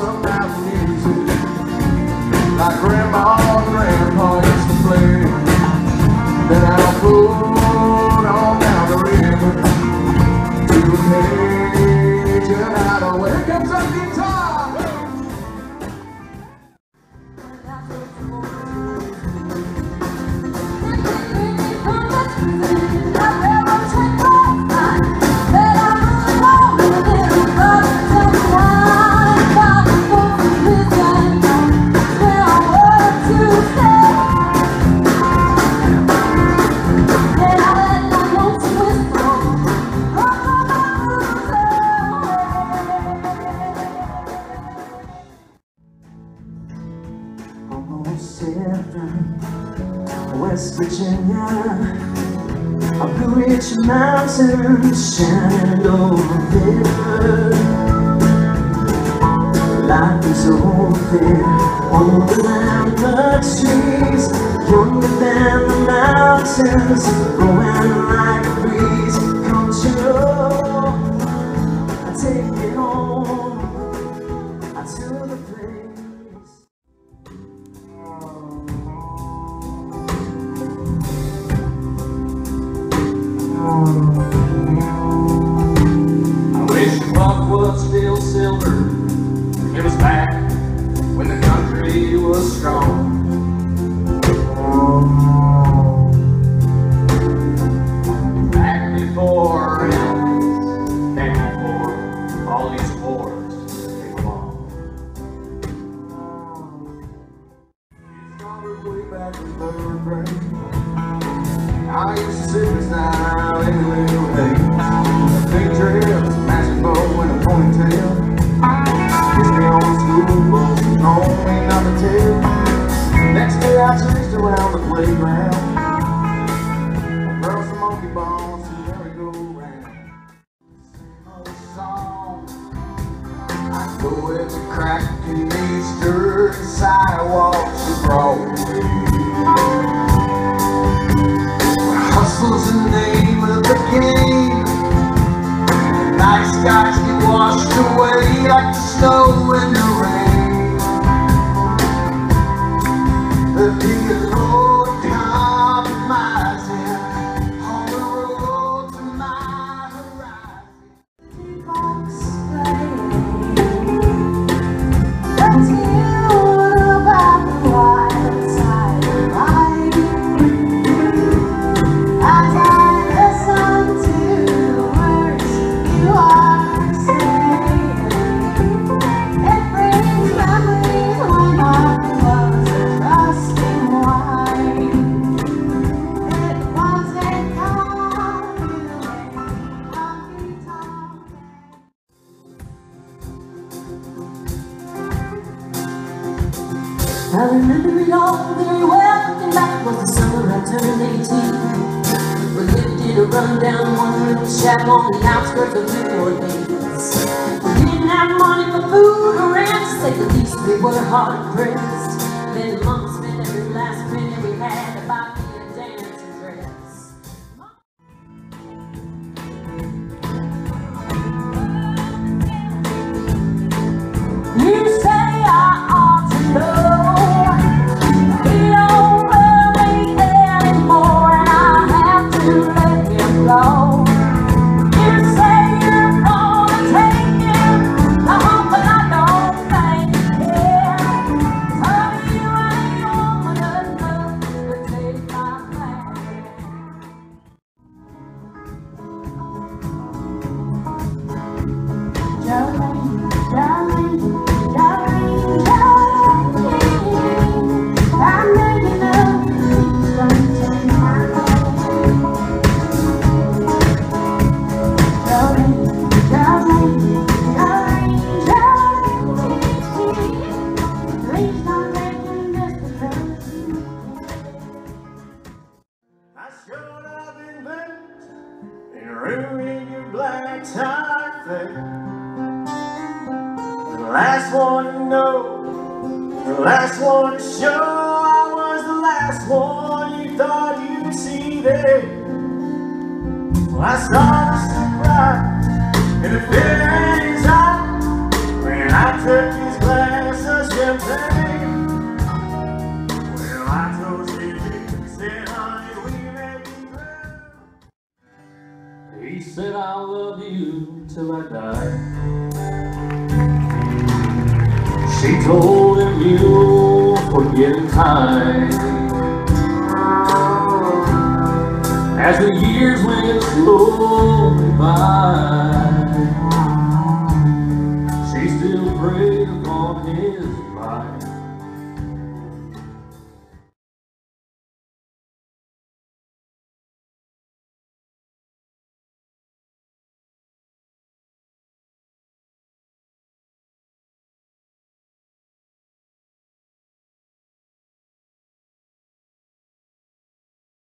Me music like rich mountains shining over Life is open, older than the trees, younger than the mountains, going like a breeze. Come true, I take it home, to the place. Strong. Back before Elvis, back before all these wars came along. I used to sit beside the little days. Big dreads, matching bow and a ponytail. I go the crack in these dirt sidewalks of Broadway. Hustle's the name I remember it all very well. Looking back was the summer I turned 18. We lived in a rundown one-room shack on the outskirts of New Orleans. We didn't have money for food or rent, to say the least. We were hard pressed. last one to know, the last one to show. I was the last one you thought you'd see there. Well, I saw the surprise in the feeling in when I took his glass of champagne. Well, I toasted said, honey, we. He said, I love you till I die. She told him you'll forget time. As the years went slowly by, she still prayed upon his mind.